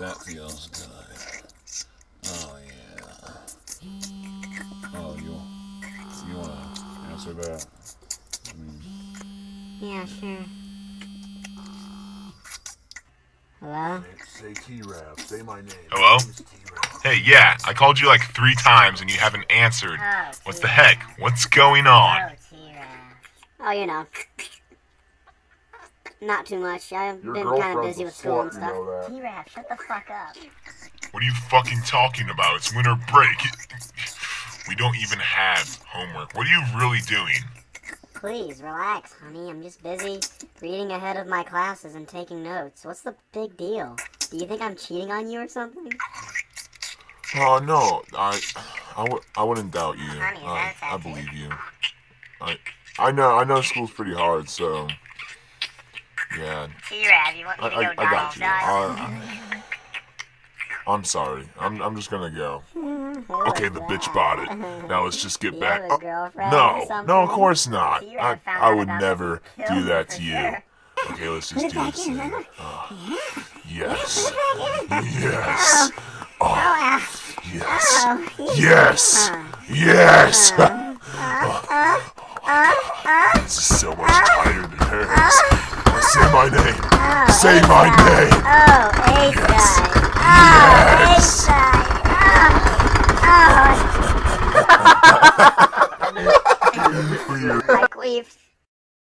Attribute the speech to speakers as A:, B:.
A: That feels good. Oh yeah. Oh, you you wanna answer that? I mean,
B: Yeah, sure. Hello?
C: Say T-Rav. Say my name.
D: Hello? Hey, yeah, I called you like three times and you haven't answered.
B: Oh,
D: What the heck? What's going on?
B: Oh, Tira. Oh, you know. Not too much. I've
C: Your
B: been kind of busy with school and
C: slut, you
B: stuff.
C: know.
B: T-Rav, shut the fuck up.
D: What are you fucking talking about? It's winter break. We don't even have homework. What are you really doing?
B: Please, relax, honey. I'm just busy reading ahead of my classes and taking notes. What's the big deal? Do you think I'm cheating on you or something?
C: Oh no, I, I, w- I wouldn't doubt you.
B: Honey,
C: I, I believe you. I, I know, I know school's pretty hard, so yeah.
B: T-Rav, you want
C: I, I, I got you. I, I'm sorry. I'm, I'm just gonna go. Okay, the bitch bought it. Now let's just get
B: You
C: back. Oh, no, no, of course not. I, I would never do that to you.
B: sure.
C: Okay, let's just do this thing.
B: huh?
C: Oh, oh. yes. Yes. Oh, yes. Yes. Yes. This is so much tighter than hers. Say my name. Say my name.
B: Oh, ace
C: Yes.
B: guy.
C: Yes.
B: Oh, oh. Like we've